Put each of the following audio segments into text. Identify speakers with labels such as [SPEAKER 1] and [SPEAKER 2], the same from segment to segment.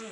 [SPEAKER 1] Mm.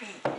[SPEAKER 1] Thank you.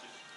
[SPEAKER 1] Thank you.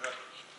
[SPEAKER 1] Veterans.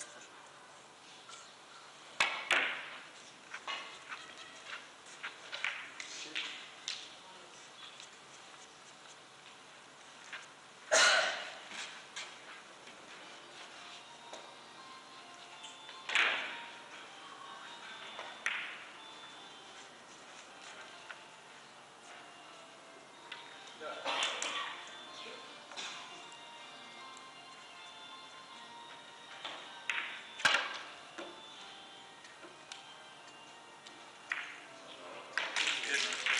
[SPEAKER 1] Christ. goodness.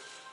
[SPEAKER 1] Thank you.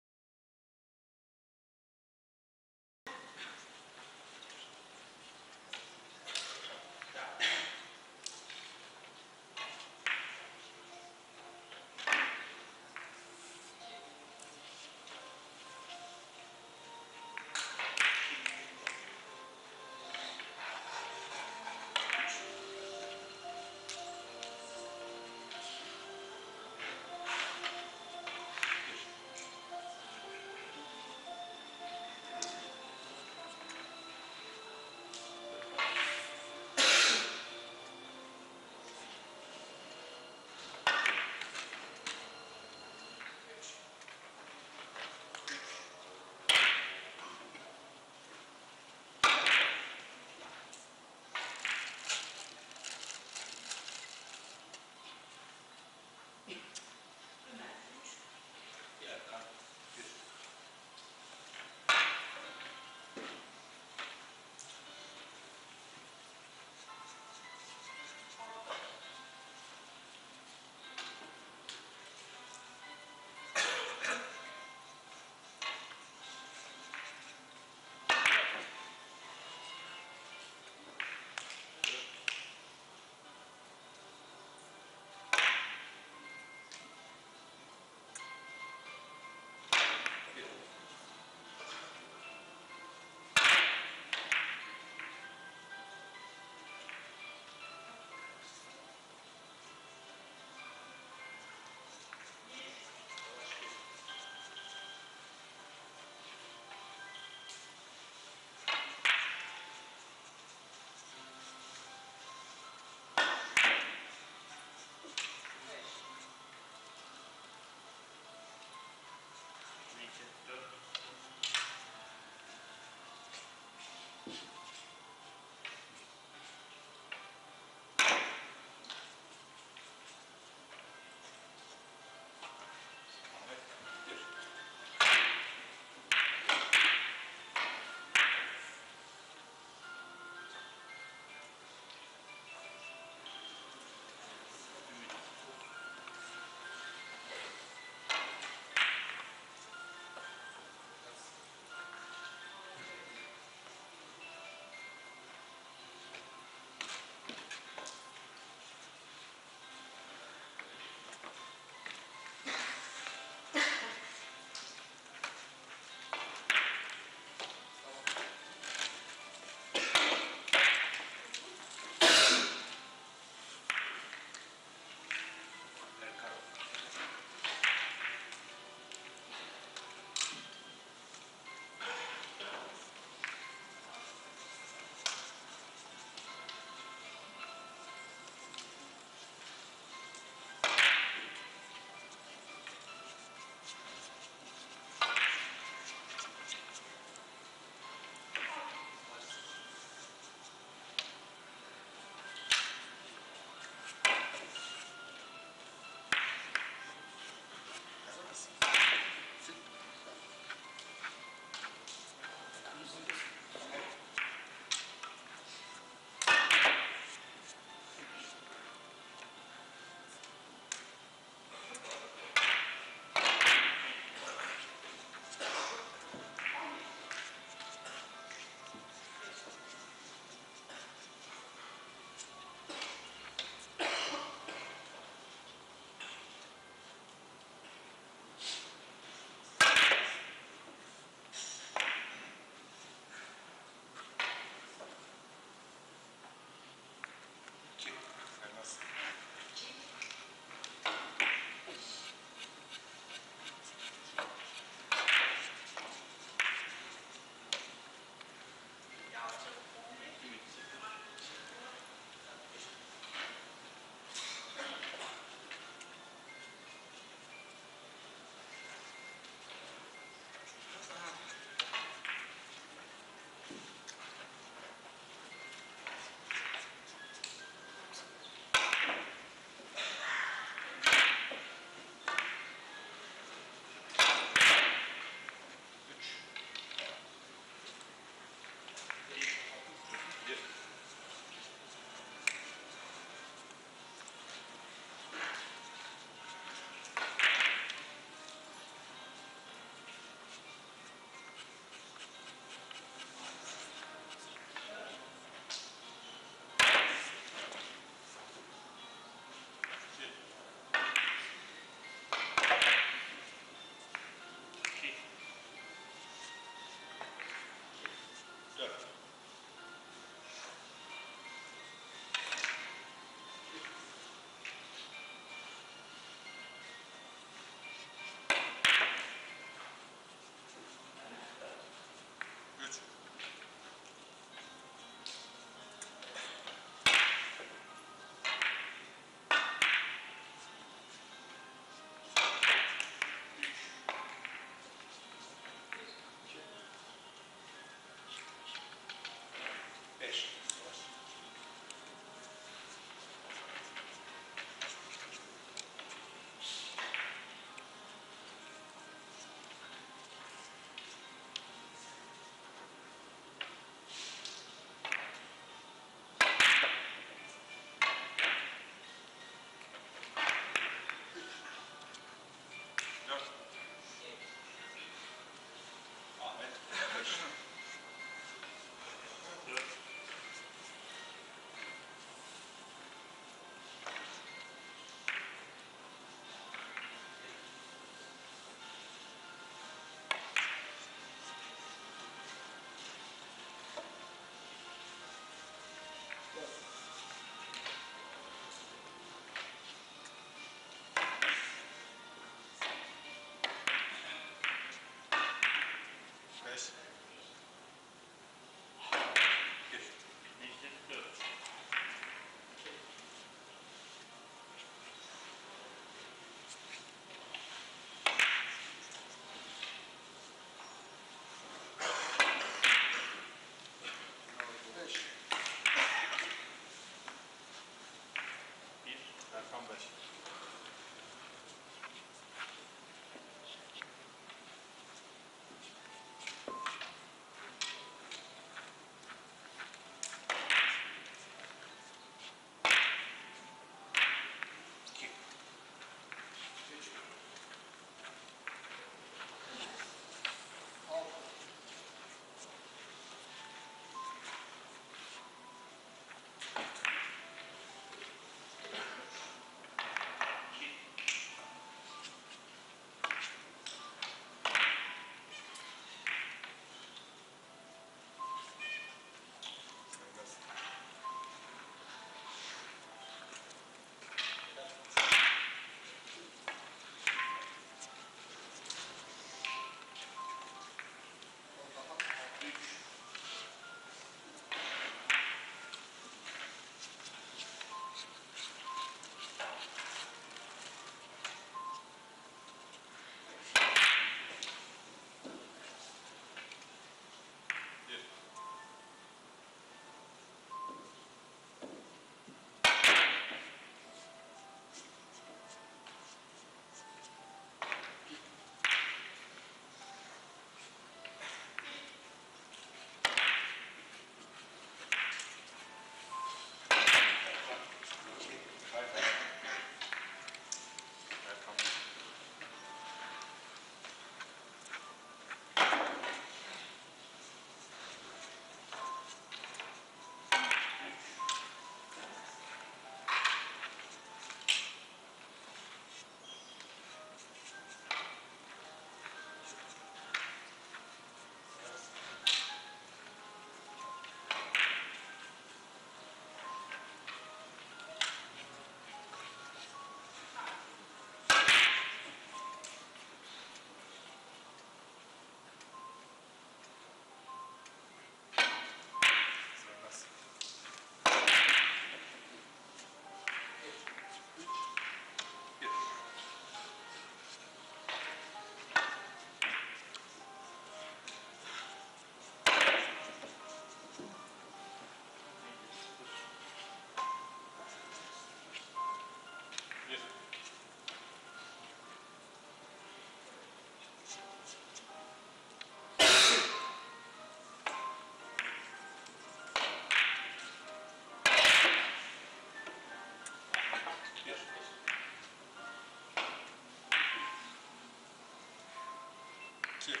[SPEAKER 1] Merci.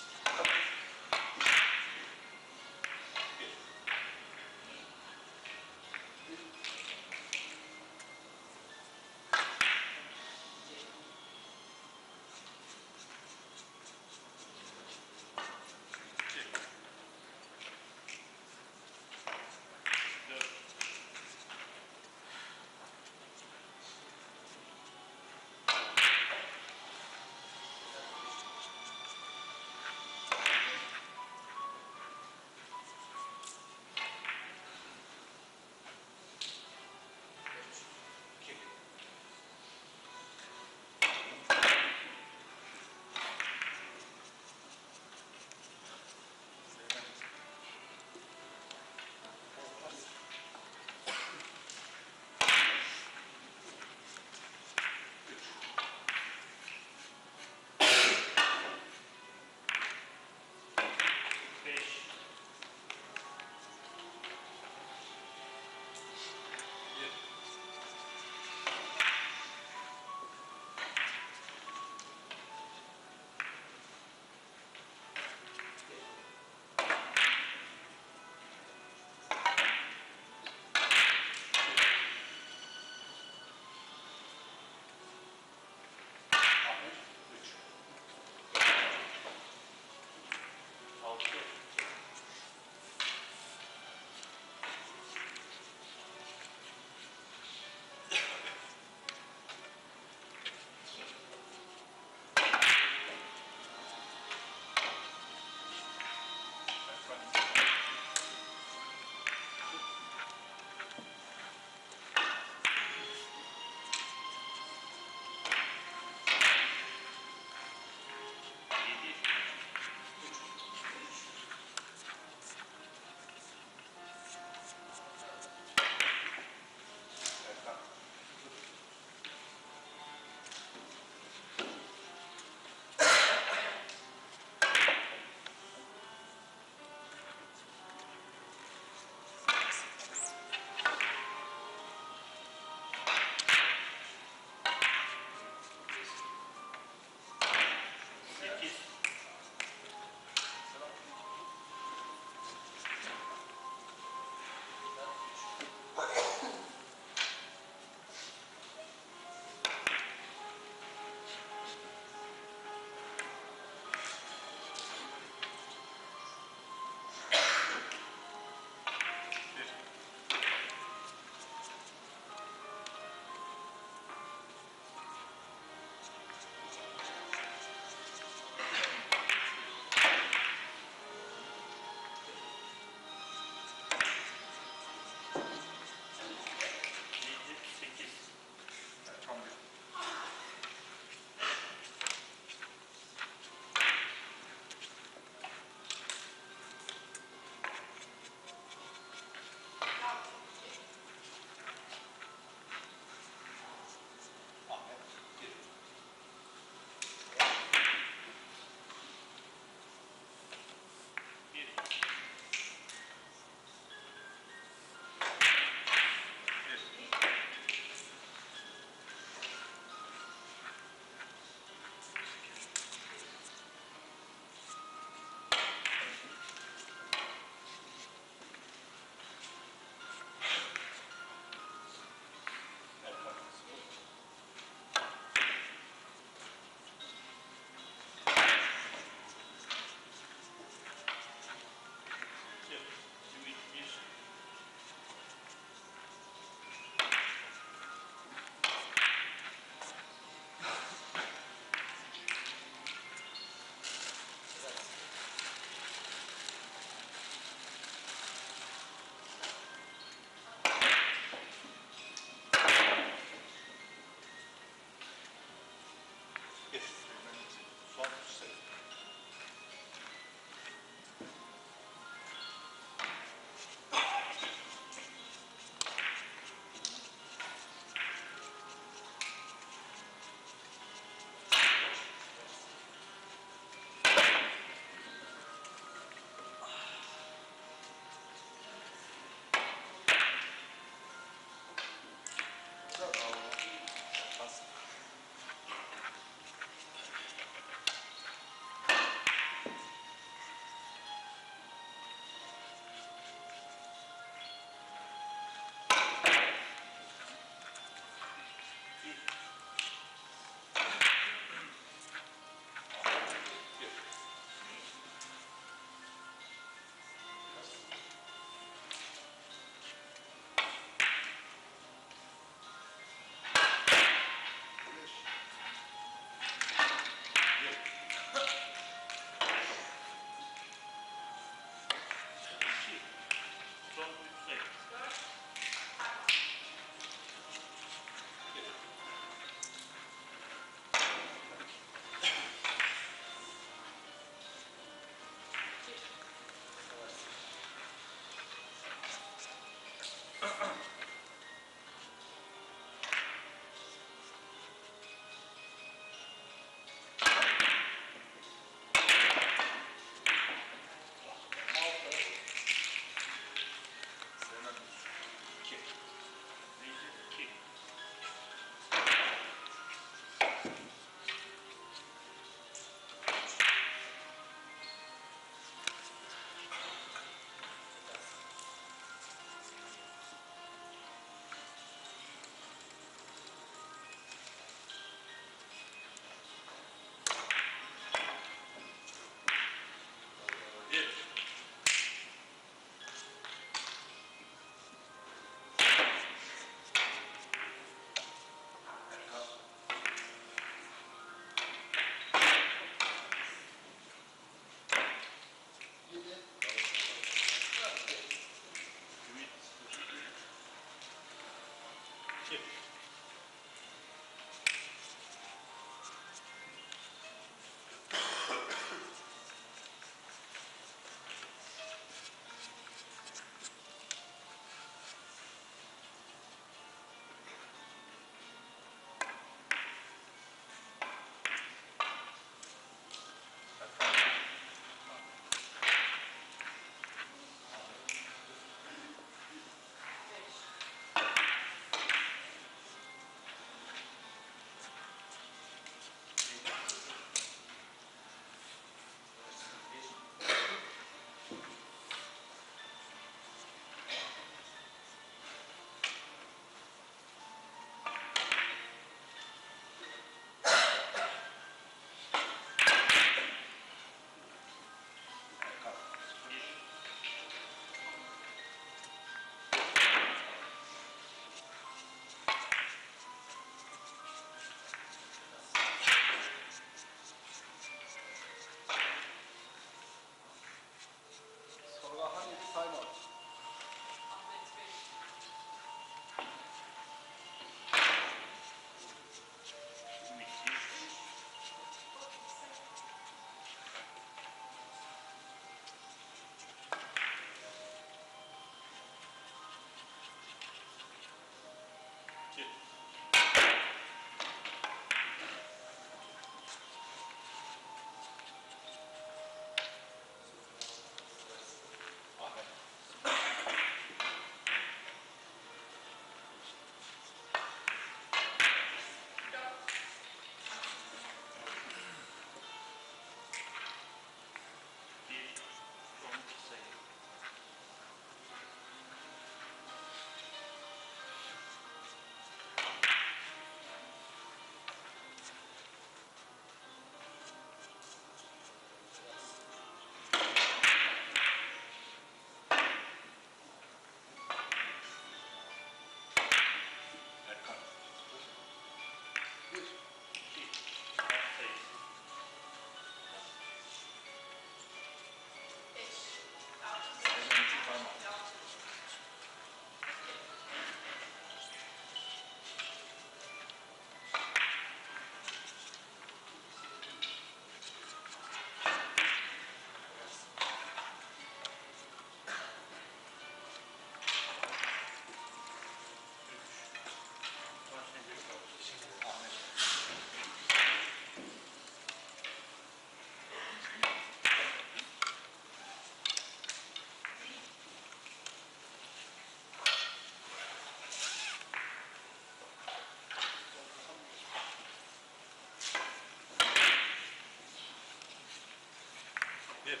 [SPEAKER 1] Bebe,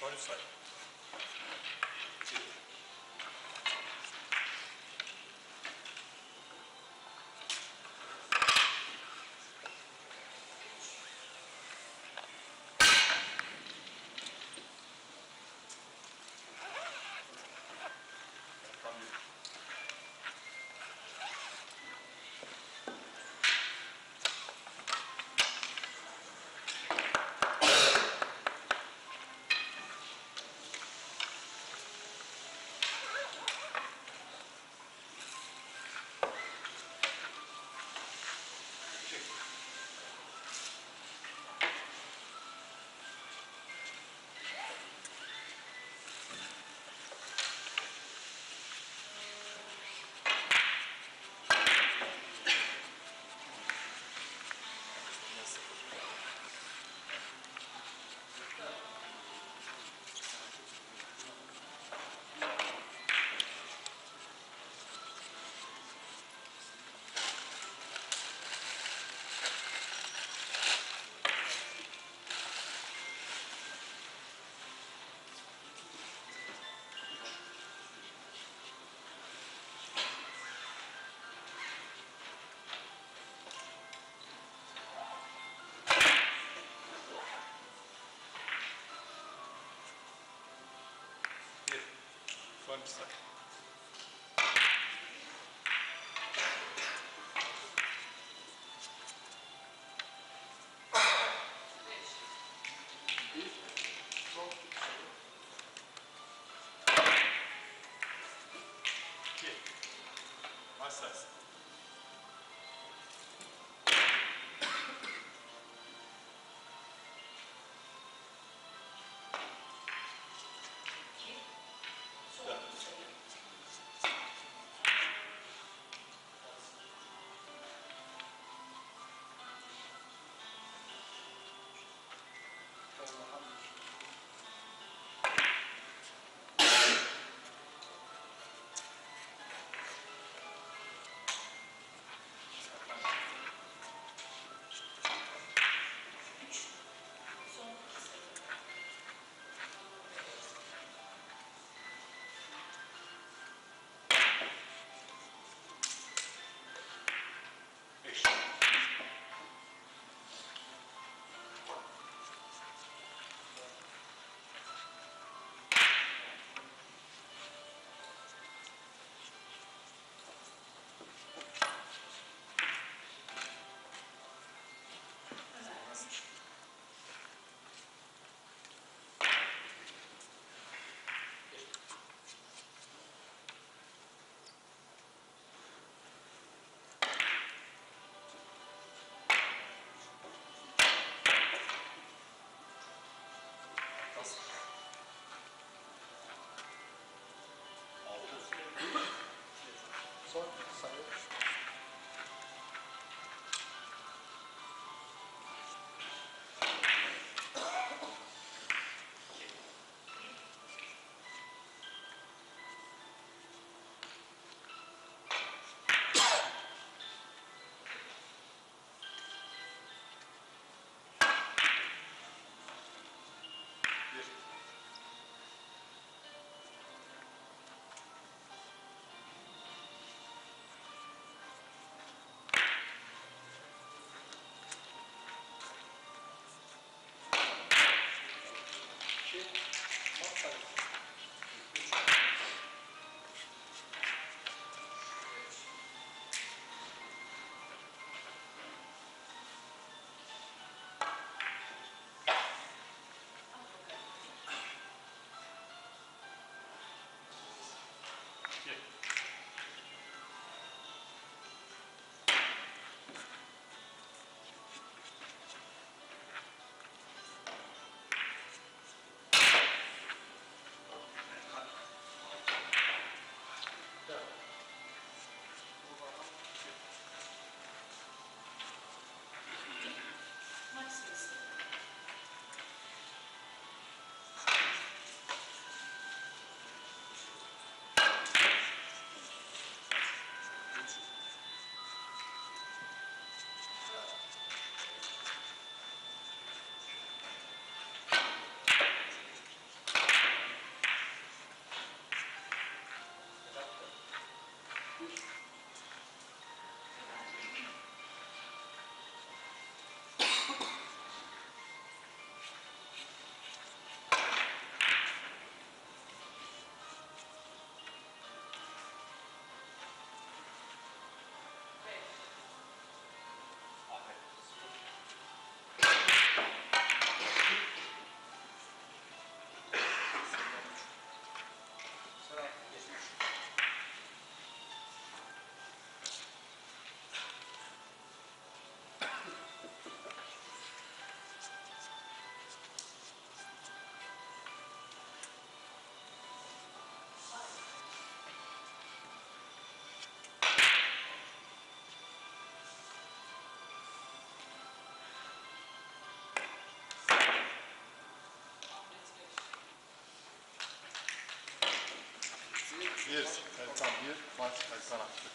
[SPEAKER 1] fora e sai. understand. South, South. Bir, Ertan bir, maç Ertan attı.